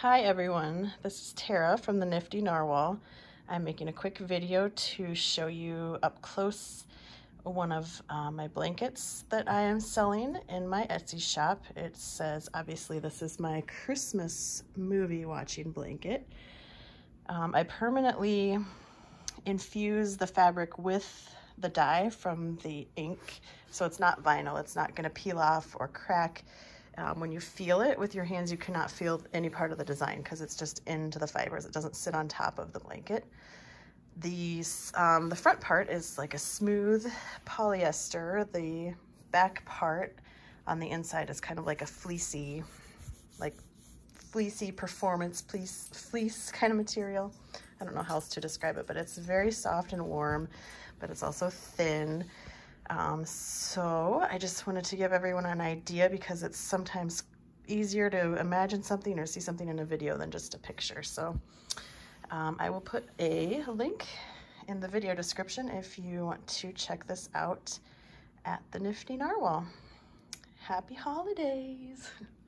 Hi everyone, this is Tara from the Nifty Narwhal. I'm making a quick video to show you up close one of uh, my blankets that I am selling in my Etsy shop. It says, obviously this is my Christmas movie watching blanket. Um, I permanently infuse the fabric with the dye from the ink, so it's not vinyl, it's not gonna peel off or crack. Um, when you feel it with your hands, you cannot feel any part of the design because it's just into the fibers. It doesn't sit on top of the blanket. The, um, the front part is like a smooth polyester. The back part on the inside is kind of like a fleecy, like fleecy performance fleece, fleece kind of material. I don't know how else to describe it, but it's very soft and warm, but it's also thin. Um, so I just wanted to give everyone an idea because it's sometimes easier to imagine something or see something in a video than just a picture. So um, I will put a link in the video description if you want to check this out at the Nifty Narwhal. Happy holidays!